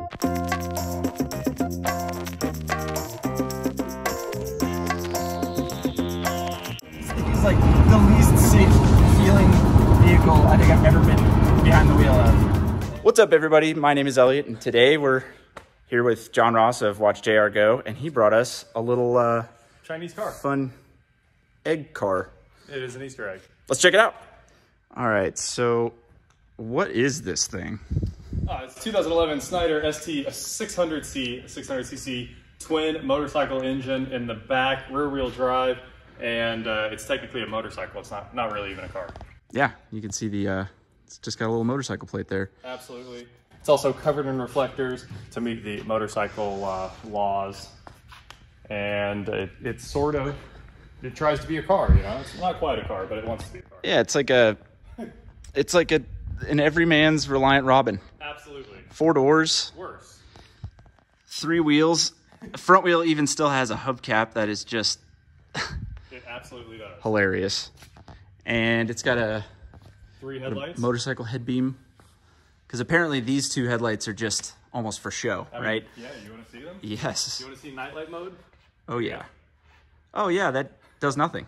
It's like the least safe feeling vehicle I think I've ever been behind the wheel of. What's up, everybody? My name is Elliott, and today we're here with John Ross of Watch JR Go, and he brought us a little uh, Chinese car. fun egg car. It is an Easter egg. Let's check it out. All right, so what is this thing? Uh, it's 2011 Snyder ST 600C, 600cc twin motorcycle engine in the back, rear wheel drive, and uh, it's technically a motorcycle. It's not not really even a car. Yeah, you can see the, uh, it's just got a little motorcycle plate there. Absolutely. It's also covered in reflectors to meet the motorcycle uh, laws, and it, it's sort of it tries to be a car. You know, it's not quite a car, but it wants to be a car. Yeah, it's like a, it's like a, an everyman's Reliant Robin. Absolutely. Four doors, Worse. three wheels. Front wheel even still has a hubcap that is just It absolutely does. hilarious. And it's got a Three headlights. motorcycle head beam. Because apparently these two headlights are just almost for show, I mean, right? Yeah. You want to see them? Yes. You want to see nightlight mode? Oh, yeah. Oh, yeah, that does nothing.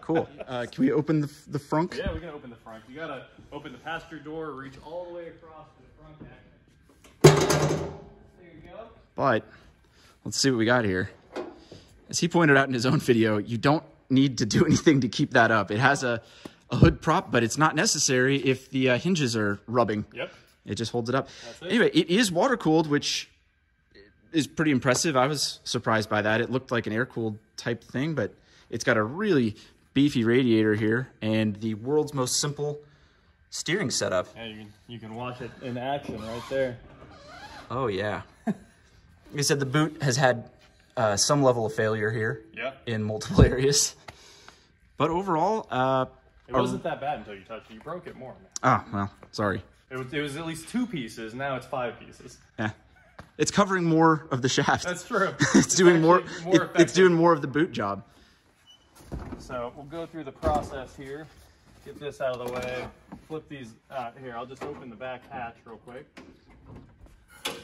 Cool. Uh, can we open the, the frunk? Yeah, we can open the front. You gotta open the passenger door, reach all the way across to the front axle. There you go. But let's see what we got here. As he pointed out in his own video, you don't need to do anything to keep that up. It has a, a hood prop, but it's not necessary if the uh, hinges are rubbing. Yep. It just holds it up. it. Anyway, it is water cooled, which is pretty impressive. I was surprised by that. It looked like an air cooled type thing, but it's got a really beefy radiator here and the world's most simple steering setup. Yeah, you can you can watch it in action right there. Oh, yeah. like I said, the boot has had uh, some level of failure here Yeah. in multiple areas. But overall, uh, It wasn't that bad until you touched it. You broke it more. ah, well, sorry. It was it was at least two pieces. Now it's five pieces. Yeah. It's covering more of the shaft. That's true. it's doing more, more it- it's doing more of the boot job. So we'll go through the process here. Get this out of the way. Flip these out here. I'll just open the back hatch real quick. There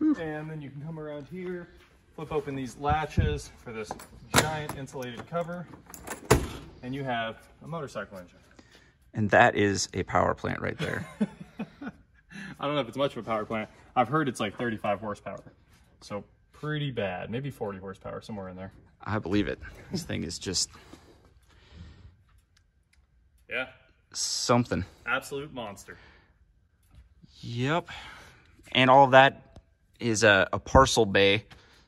we go. And then you can come around here, flip open these latches for this giant insulated cover, and you have a motorcycle engine. And that is a power plant right there. I don't know if it's much of a power plant. I've heard it's like 35 horsepower. So pretty bad. Maybe 40 horsepower, somewhere in there. I believe it. This thing is just Yeah. something. Absolute monster. Yep. And all of that is a, a parcel bay,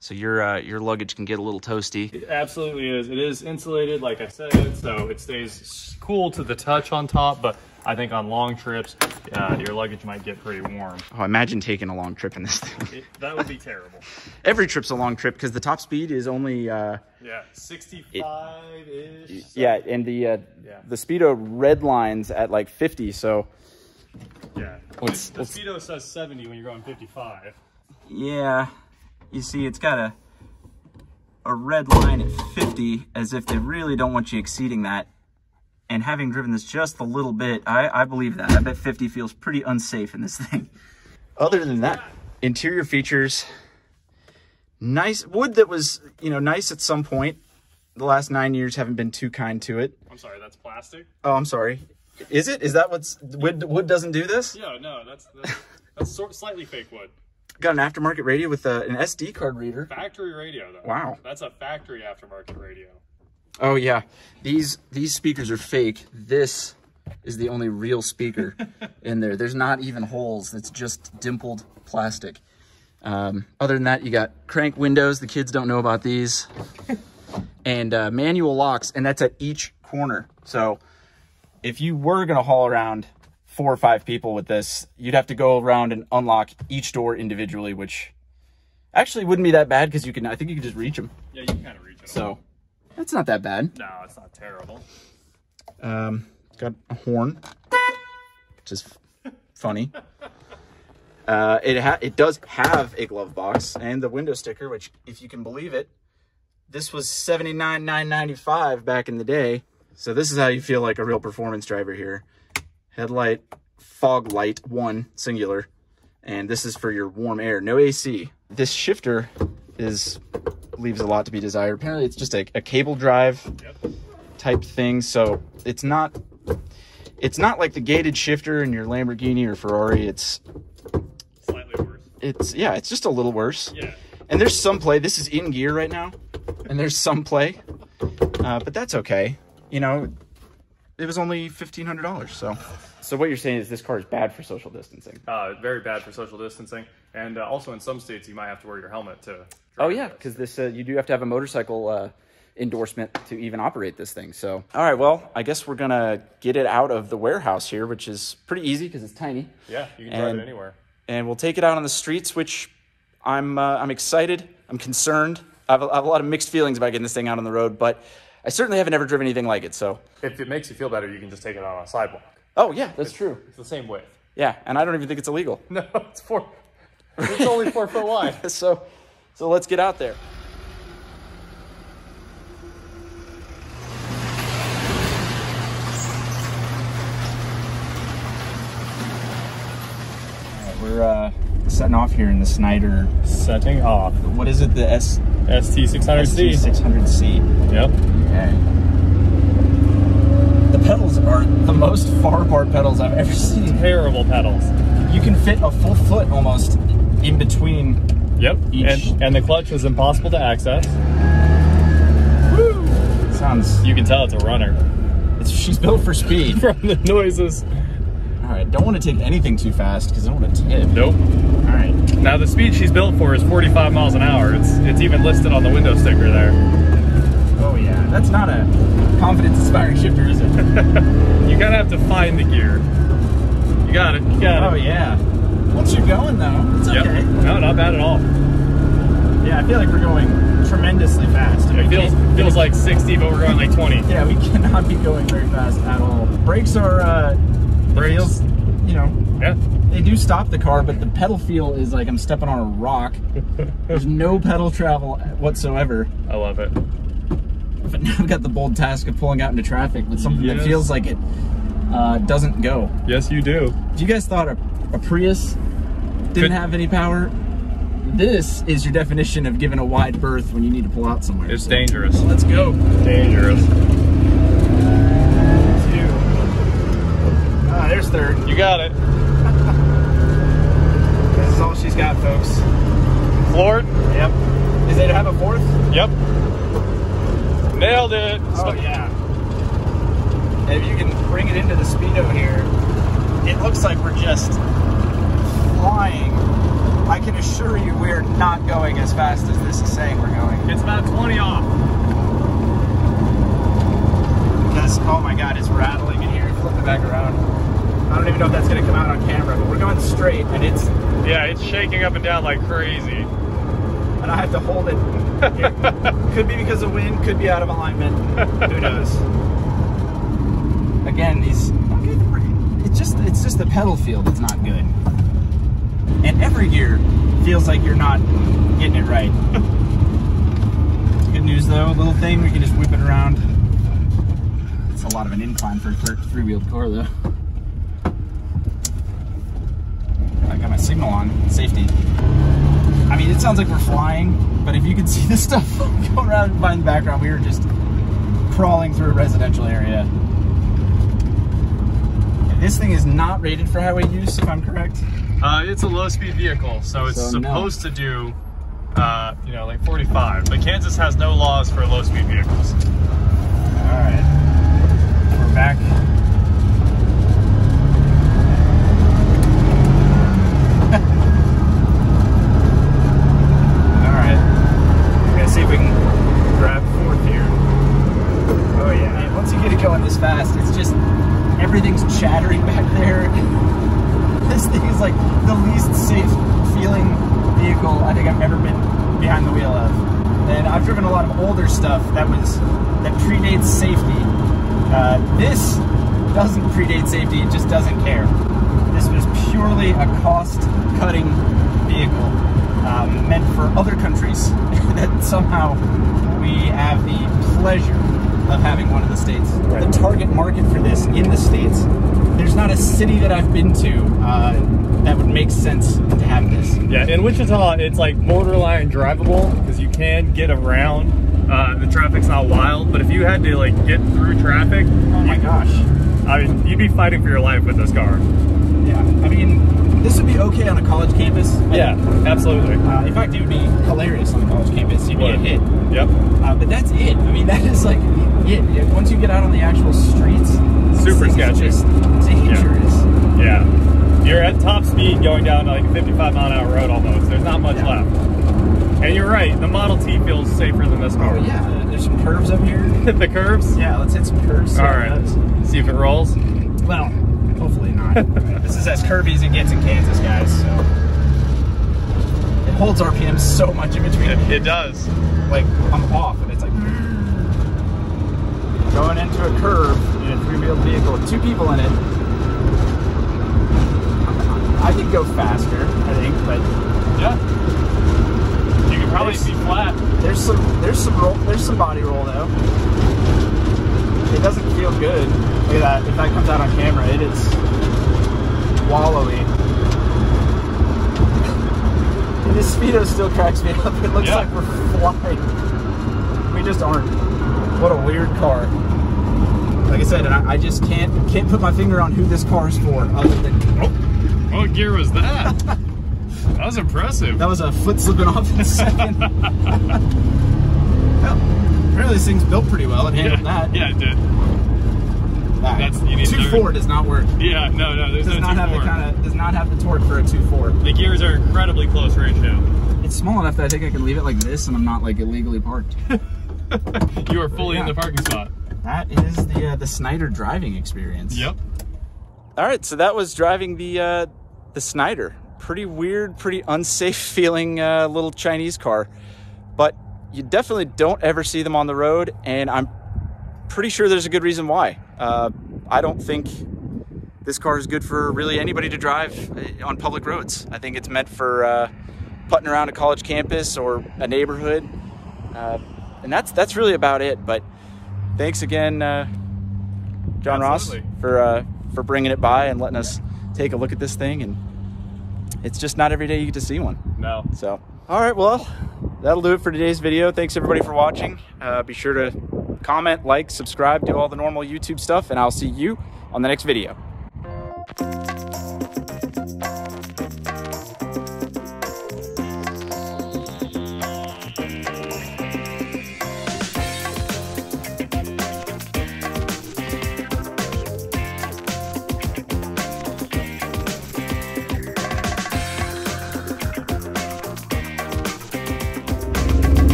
so your uh, your luggage can get a little toasty. It absolutely is. It is insulated, like I said, so it stays cool to the touch on top. But I think on long trips, uh, your luggage might get pretty warm. Oh, imagine taking a long trip in this thing. It, that would be terrible. Every trip's a long trip because the top speed is only uh, Yeah, 65 ish. yeah, and the uh, Yeah. the speedo red lines at like 50. So Yeah. Let's- the Speedo says 70 when you're going 55. yeah, you see, it's got a a red line at 50, as if they really don't want you exceeding that. And having driven this just a little bit, I, I believe that. I bet 50 feels pretty unsafe in this thing. Other than that, interior features, nice wood that was, you know, nice at some point. The last nine years haven't been too kind to it. I'm sorry, that's plastic? Oh, I'm sorry. Is it? Is that what's wood? Wood doesn't do this. Yeah, no, that's that's, that's sort, slightly fake wood. Got an aftermarket radio with a, an SD card reader. Factory radio, though. Wow. That's a factory aftermarket radio. Oh yeah, these these speakers are fake. This is the only real speaker in there. There's not even holes. It's just dimpled plastic. Um, other than that, you got crank windows. The kids don't know about these, and uh, manual locks, and that's at each corner. So if you were gonna haul around four or five people with this, you'd have to go around and unlock each door individually, which actually wouldn't be that bad because you can. I think you can just reach them. Yeah, you can kind of reach it. So that's not that bad. No, it's not terrible. Um, got a horn, which is funny. Uh, it ha- it does have a glove box and the window sticker, which, if you can believe it, this was seventy nine nine ninety five back in the day. So this is how you feel like a real performance driver here. Headlight, fog light, one singular, and this is for your warm air, no AC. This shifter is leaves a lot to be desired. Apparently, it's just a, a cable drive Yep. type thing, so it's not it's not like the gated shifter in your Lamborghini or Ferrari. It's Slightly worse. it's yeah, it's just a little worse. Yeah. And there's some play. This is in gear right now, and there's some play, uh, but that's okay. You know, it was only fifteen hundred dollars. So, so what you're saying is this car is bad for social distancing. Uh, very bad for social distancing, and uh, also in some states you might have to wear your helmet to. Oh yeah, because this uh, you do have to have a motorcycle uh, endorsement to even operate this thing. So, all right, well, I guess we're gonna get it out of the warehouse here, which is pretty easy because it's tiny, Yeah, you can drive it anywhere. and we'll take it out on the streets. Which I'm uh, I'm excited. I'm concerned. I have, a, I have a lot of mixed feelings about getting this thing out on the road, but I certainly haven't ever driven anything like it. So, If it makes you feel better, you can just take it on a sidewalk. Oh yeah, that's true. It's the same width. Yeah, and I don't even think it's illegal. No, it's four. It's only four foot wide. so, so let's get out there. We're uh, setting off here in the Snyder. Setting off. What is it? The S ST600C. six hundred C. Yep. Okay. Pedals are the most far apart pedals I've ever seen. Terrible pedals. You can fit a full foot almost in between. Yep. Each- And, and the clutch was impossible to access. Sounds. You can tell it's a runner It's, she's built for speed. from the noises. All right, don't want to take anything too fast because I don't want to tip. Nope. All right. Now the speed she's built for is 45 miles an hour. It's it's even listed on the window sticker there. Oh yeah, that's not a confidence-inspiring shifter, is it? You gotta have to find the gear. You got it. You got oh it. yeah. Once you're going though, it's Yep. okay. No, not bad at all. Yeah, I feel like we're going tremendously fast. It feels feels like 60, but we're going like 20. Yeah, we cannot be going very fast at all. Brakes are, uh, Brakes. feels, you know, Yeah. they do stop the car, but the pedal feel is like I'm stepping on a rock. There's no pedal travel whatsoever. I love it. But now I've got the bold task of pulling out into traffic with something that feels like it uh, doesn't go. Yes, you do. If you guys thought a, a Prius didn't Could- have any power, this is your definition of giving a wide berth when you need to pull out somewhere. It's So, dangerous. Let's go. Dangerous. Two. Ah, there's third. You got it. This is all she's got, folks. Floored. Yep. Is it to have a fourth? Yep. Nailed it. Oh yeah. If you can bring it into the speedo here, it looks like we're just flying. I can assure you we're not going as fast as this is saying we're going. It's about 20 off. Because, oh my god, it's rattling in here. Flip it back around. I don't even know if that's going to come out on camera, but we're going straight and it's, Yeah, it's shaking up and down like crazy. And I have to hold it. It could be because of wind, could be out of alignment. Who knows? Again, these, it's just, it's just the pedal feel that's not good. And every gear feels like you're not getting it right. Good news though, little thing, we can just whip it around. It's a lot of an incline for a three-wheeled car though. I got my signal on, safety. I mean, it sounds like we're flying, but if you can see the stuff going around behind the background, we were just crawling through a residential area. And this thing is not rated for highway use, if I'm correct. Uh, it's a low-speed vehicle, so it's So, no. supposed to do, uh, you know, like 45. But Kansas has no laws for low-speed vehicles. All right, we're back. All right, we're gonna see if we can grab fourth here. Oh yeah, man, once you get it going this fast, it's just everything's chattering back there. this thing is like the least safe feeling vehicle I think I've ever been behind the wheel of. And I've driven a lot of older stuff that was that predates safety. Uh, this doesn't predate safety; it just doesn't care. This was purely a cost-cutting vehicle um, meant for other countries that somehow we have the pleasure of having one of the states. Right. The target market for this in the states, there's not a city that I've been to uh, that would make sense to have this. Yeah, in Wichita, it's like borderline drivable because you can get around. Uh, the traffic's not wild, but if you had to like get through traffic, Oh my gosh. I mean, you'd be fighting for your life with this car. Yeah. I mean, this would be okay on a college campus. I Yeah, absolutely. Uh, in fact, it would be hilarious on a college campus. You'd get Would. hit. Yep. Uh, but that's it. I mean, that is like. Yeah, Once you get out on the actual streets, Super sketchy. dangerous. Yeah. You're at top speed going down like a 55 mile an hour road almost. There's not much Yeah. left. And you're right, the Model T feels safer than this oh, car. Oh yeah. There's some curves up here. Hit the curves. Yeah, let's hit some curves. All right. All how it right. goes. See if it rolls. Well, hopefully not. this is as curvy as it gets in Kansas, guys. So it holds RPM so much in between. It, it does. like I'm off, and it's like going into a curve in a three-wheeled vehicle with two people in it. I could go faster, I think, but Yeah. You can probably There's- be flat. there's some there's some roll there's some body roll though. It doesn't feel good. Look at that. If that comes out on camera, it is wallowy. And this speedo still cracks me up. It looks Yeah. like we're flying. We just aren't. What a weird car. Like I said, I, I just can't can't put my finger on who this car is for, other than Oh, what gear was that? that was impressive. that was a foot slipping off in a second. well, apparently this thing's built pretty well. It handled yeah, that. yeah, it did. That That's- you need two four does not work. Yeah, no, no, there's Does no not have the kind of does not have the torque for a two four. The gears are incredibly close ratio. It's small enough that I think I can leave it like this, and I'm not like illegally parked. you are fully in the parking spot. that is the uh, the Snyder driving experience. Yep. All right, so that was driving the uh, the Snyder. Pretty weird, pretty unsafe feeling uh, little Chinese car, but you definitely don't ever see them on the road, and I'm pretty sure there's a good reason why. Uh, I don't think this car is good for really anybody to drive uh, on public roads. I think it's meant for uh, putting around a college campus or a neighborhood, uh, and that's that's really about it. But thanks again, uh, John Absolutely. Ross, for uh, for bringing it by and letting us take a look at this thing. And it's just not every day you get to see one. No. So, all right, well, that'll do it for today's video. Thanks everybody for watching. Uh, be sure to comment, like, subscribe, do all the normal YouTube stuff, and I'll see you on the next video.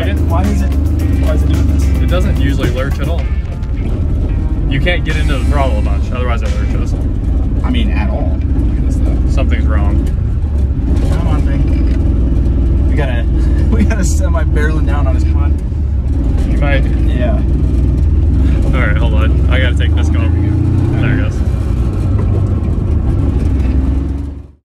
Second. why is it? Why is it doing this? It doesn't usually lurch at all. You can't get into the throttle a bunch, otherwise it lurches. I mean, at all. Look at this though. Something's wrong. Come on, thing. We gotta, we gotta semi barreling down on his front. You might. Yeah. All right, hold on. I gotta take this off.